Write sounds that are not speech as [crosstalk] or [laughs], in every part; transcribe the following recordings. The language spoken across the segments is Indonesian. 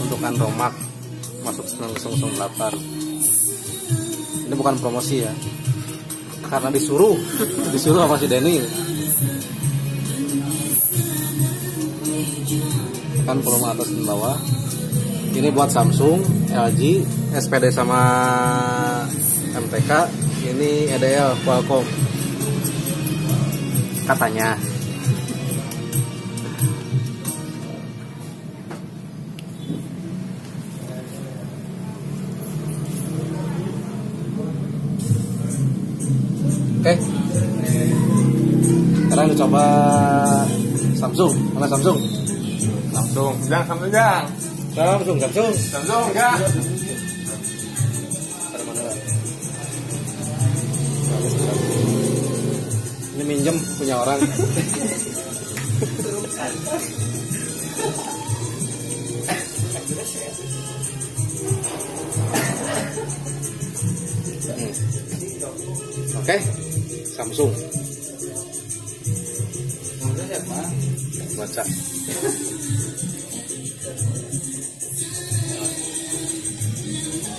untuk Andromak masuk 9008 ini bukan promosi ya. Karena disuruh. [laughs] Disuruh sama si Denny. Kan volume atas dan bawah. Ini buat Samsung LG SPD sama MTK ini EDL Qualcomm. Katanya Oke. Sekarang dicoba Samsung. Mana Samsung? Samsung. Jang, Samsung jang. Samsung, Samsung. Samsung. Ada mana lagi? Ini minjem punya orang. [laughs] Oke, Samsung. Baca.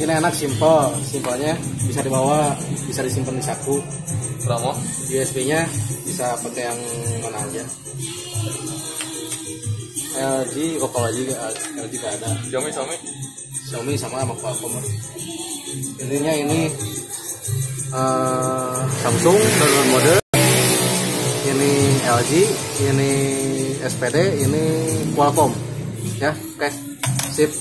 Ini enak simple, simpelnya bisa dibawa, bisa disimpan di saku. Promo. USB-nya bisa pakai yang mana aja. LG, kok kalau LG, LG gak ada. Xiaomi, Xiaomi. Xiaomi sama sama Qualcomm. Intinya ini eh, Samsung dan model. Ini LG, ini SPD, ini Qualcomm. Ya, oke. Sip.